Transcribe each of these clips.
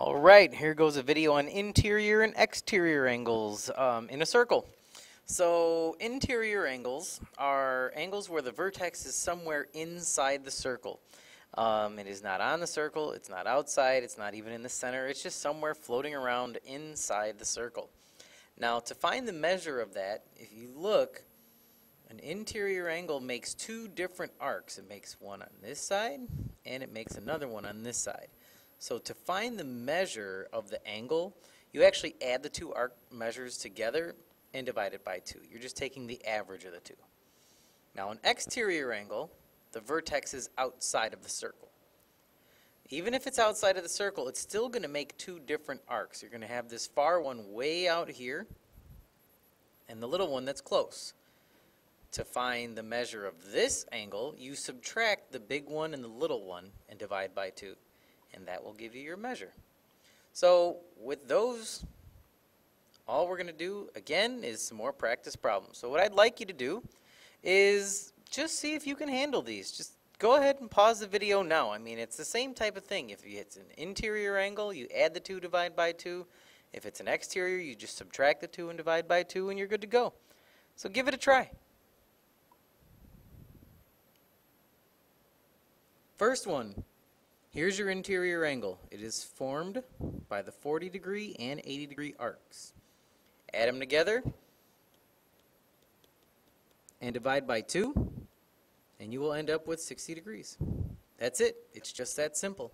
All right, here goes a video on interior and exterior angles um, in a circle. So interior angles are angles where the vertex is somewhere inside the circle. Um, it is not on the circle, it's not outside, it's not even in the center, it's just somewhere floating around inside the circle. Now to find the measure of that, if you look, an interior angle makes two different arcs. It makes one on this side and it makes another one on this side. So to find the measure of the angle, you actually add the two arc measures together and divide it by 2. You're just taking the average of the two. Now an exterior angle, the vertex is outside of the circle. Even if it's outside of the circle, it's still going to make two different arcs. You're going to have this far one way out here and the little one that's close. To find the measure of this angle, you subtract the big one and the little one and divide by 2 and that will give you your measure. So with those, all we're going to do again is some more practice problems. So what I'd like you to do is just see if you can handle these. Just go ahead and pause the video now. I mean, it's the same type of thing. If it's an interior angle, you add the 2, divide by 2. If it's an exterior, you just subtract the 2 and divide by 2, and you're good to go. So give it a try. First one, Here's your interior angle. It is formed by the 40 degree and 80 degree arcs. Add them together and divide by 2 and you will end up with 60 degrees. That's it. It's just that simple.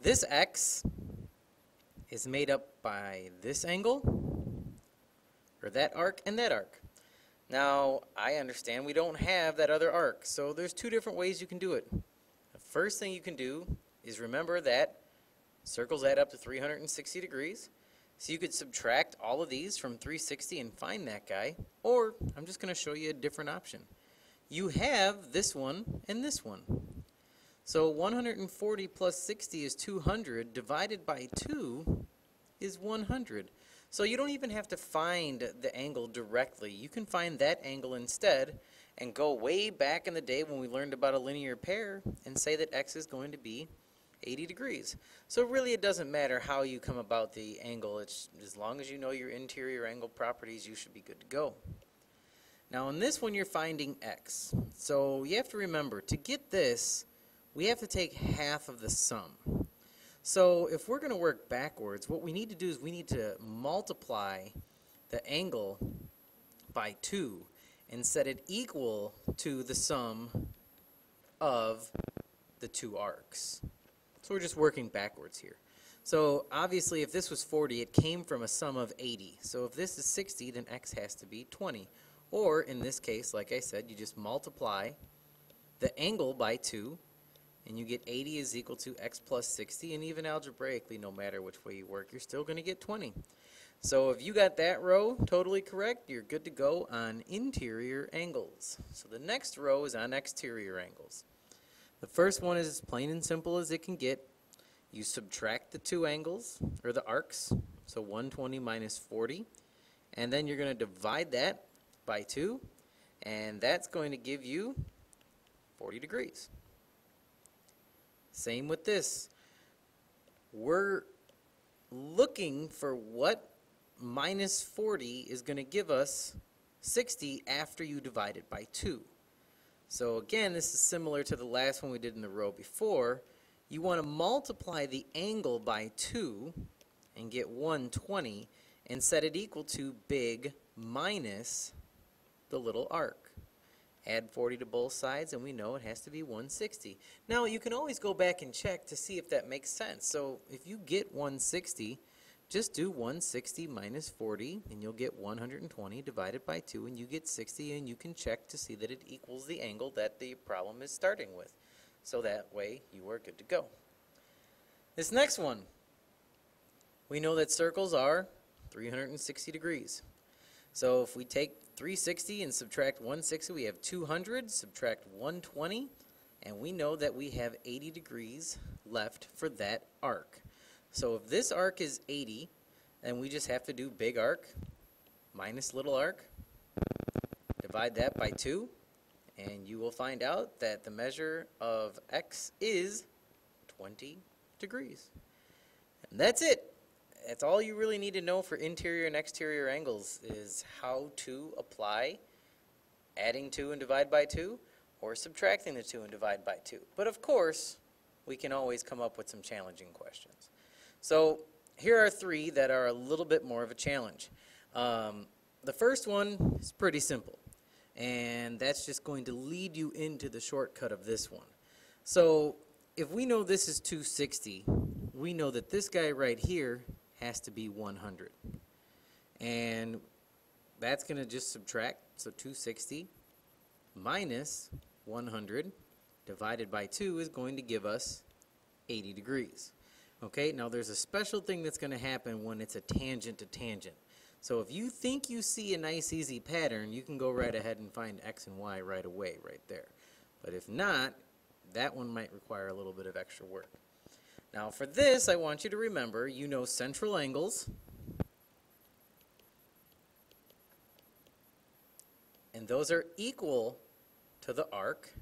This x is made up by this angle or that arc and that arc. Now, I understand we don't have that other arc, so there's two different ways you can do it. First thing you can do is remember that circles add up to 360 degrees. So you could subtract all of these from 360 and find that guy. Or I'm just going to show you a different option. You have this one and this one. So 140 plus 60 is 200 divided by 2 is 100. So you don't even have to find the angle directly. You can find that angle instead and go way back in the day when we learned about a linear pair and say that x is going to be 80 degrees. So really it doesn't matter how you come about the angle. It's as long as you know your interior angle properties, you should be good to go. Now in this one you're finding x. So you have to remember to get this we have to take half of the sum. So if we're going to work backwards, what we need to do is we need to multiply the angle by 2 and set it equal to the sum of the two arcs. So we're just working backwards here. So obviously if this was 40, it came from a sum of 80. So if this is 60, then x has to be 20. Or in this case, like I said, you just multiply the angle by 2, and you get 80 is equal to x plus 60, and even algebraically, no matter which way you work, you're still going to get 20. So if you got that row totally correct, you're good to go on interior angles. So the next row is on exterior angles. The first one is as plain and simple as it can get. You subtract the two angles, or the arcs, so 120 minus 40, and then you're going to divide that by 2, and that's going to give you 40 degrees. Same with this. We're looking for what minus 40 is going to give us 60 after you divide it by 2. So again, this is similar to the last one we did in the row before. You want to multiply the angle by 2 and get 120 and set it equal to big minus the little arc. Add 40 to both sides and we know it has to be 160. Now you can always go back and check to see if that makes sense. So if you get 160, just do 160 minus 40 and you'll get 120 divided by 2 and you get 60 and you can check to see that it equals the angle that the problem is starting with. So that way you are good to go. This next one, we know that circles are 360 degrees. So if we take 360 and subtract 160, we have 200, subtract 120, and we know that we have 80 degrees left for that arc. So if this arc is 80, then we just have to do big arc minus little arc. Divide that by 2, and you will find out that the measure of x is 20 degrees. And that's it. That's all you really need to know for interior and exterior angles is how to apply adding 2 and divide by 2 or subtracting the 2 and divide by 2. But of course, we can always come up with some challenging questions. So here are three that are a little bit more of a challenge. Um, the first one is pretty simple, and that's just going to lead you into the shortcut of this one. So if we know this is 260, we know that this guy right here has to be 100. And that's going to just subtract, so 260 minus 100 divided by 2 is going to give us 80 degrees. Okay, now there's a special thing that's going to happen when it's a tangent to tangent. So if you think you see a nice easy pattern, you can go right ahead and find x and y right away right there. But if not, that one might require a little bit of extra work. Now for this, I want you to remember, you know central angles. And those are equal to the arc.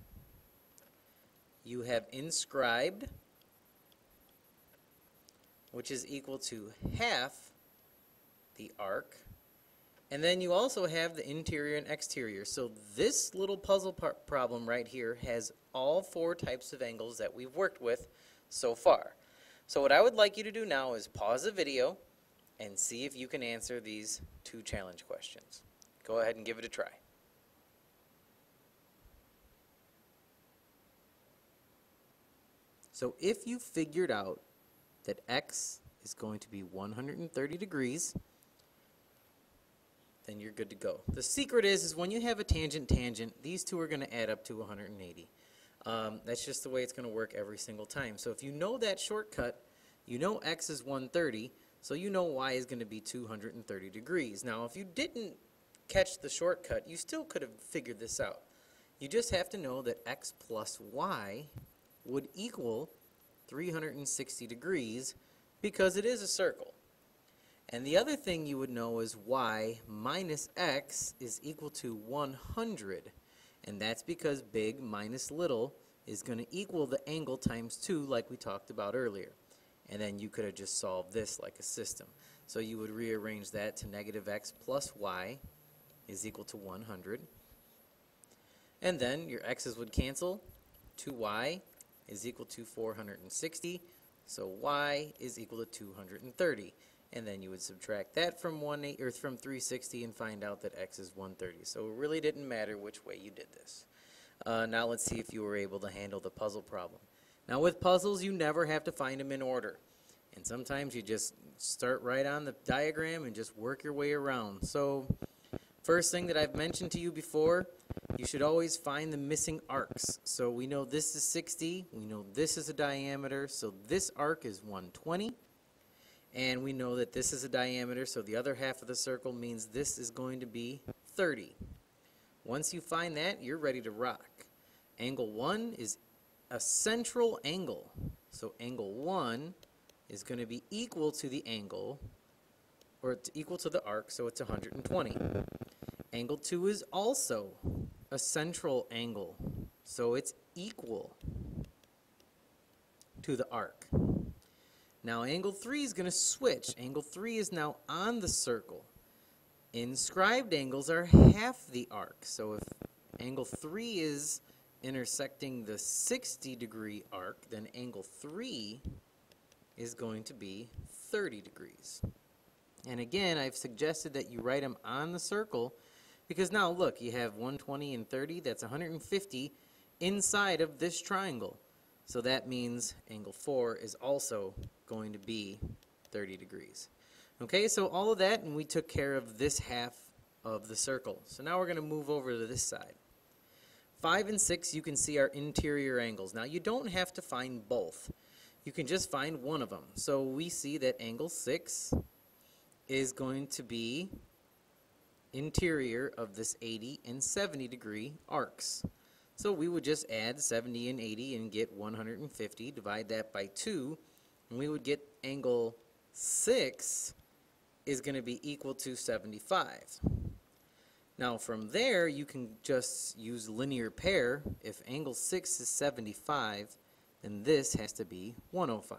You have inscribed, which is equal to half the arc. And then you also have the interior and exterior. So this little puzzle problem right here has all four types of angles that we've worked with so far. So what I would like you to do now is pause the video and see if you can answer these two challenge questions. Go ahead and give it a try. So if you figured out that x is going to be 130 degrees, then you're good to go. The secret is, is when you have a tangent tangent, these two are going to add up to 180. Um, that's just the way it's going to work every single time. So if you know that shortcut, you know x is 130, so you know y is going to be 230 degrees. Now, if you didn't catch the shortcut, you still could have figured this out. You just have to know that x plus y would equal 360 degrees because it is a circle. And the other thing you would know is y minus x is equal to 100. And that's because big minus little is going to equal the angle times 2 like we talked about earlier. And then you could have just solved this like a system. So you would rearrange that to negative x plus y is equal to 100. And then your x's would cancel. 2y is equal to 460. So y is equal to 230 and then you would subtract that from one or from 360 and find out that x is 130. So it really didn't matter which way you did this. Uh, now let's see if you were able to handle the puzzle problem. Now with puzzles, you never have to find them in order. And sometimes you just start right on the diagram and just work your way around. So first thing that I've mentioned to you before, you should always find the missing arcs. So we know this is 60, we know this is a diameter, so this arc is 120. And we know that this is a diameter, so the other half of the circle means this is going to be 30. Once you find that, you're ready to rock. Angle 1 is a central angle. So angle 1 is going to be equal to the angle, or equal to the arc, so it's 120. Angle 2 is also a central angle, so it's equal to the arc. Now angle 3 is going to switch. Angle 3 is now on the circle. Inscribed angles are half the arc. So if angle 3 is intersecting the 60 degree arc, then angle 3 is going to be 30 degrees. And again, I've suggested that you write them on the circle because now look, you have 120 and 30, that's 150 inside of this triangle. So that means angle 4 is also going to be 30 degrees. Okay, so all of that, and we took care of this half of the circle. So now we're going to move over to this side. 5 and 6, you can see our interior angles. Now, you don't have to find both. You can just find one of them. So we see that angle 6 is going to be interior of this 80 and 70 degree arcs. So we would just add 70 and 80 and get 150, divide that by 2, and we would get angle 6 is going to be equal to 75. Now from there, you can just use linear pair. If angle 6 is 75, then this has to be 105.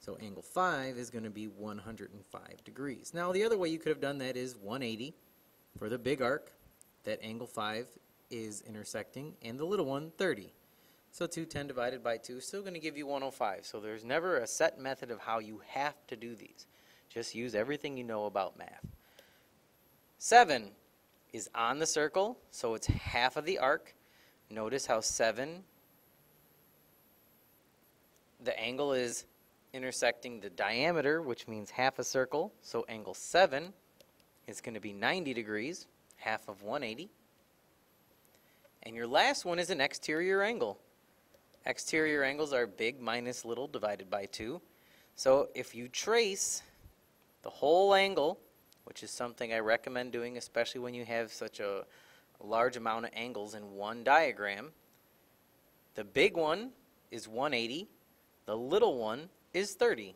So angle 5 is going to be 105 degrees. Now the other way you could have done that is 180 for the big arc that angle 5 is intersecting and the little one 30. So 210 divided by 2 is still going to give you 105. So there's never a set method of how you have to do these. Just use everything you know about math. 7 is on the circle, so it's half of the arc. Notice how 7, the angle is intersecting the diameter, which means half a circle. So angle 7 is going to be 90 degrees, half of 180. And your last one is an exterior angle. Exterior angles are big minus little divided by 2. So if you trace the whole angle, which is something I recommend doing, especially when you have such a, a large amount of angles in one diagram, the big one is 180, the little one is 30.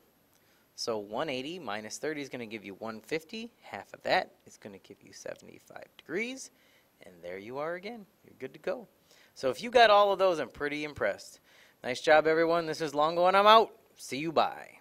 So 180 minus 30 is going to give you 150. Half of that is going to give you 75 degrees. And there you are again. You're good to go. So if you got all of those, I'm pretty impressed. Nice job, everyone. This is Longo, and I'm out. See you. Bye.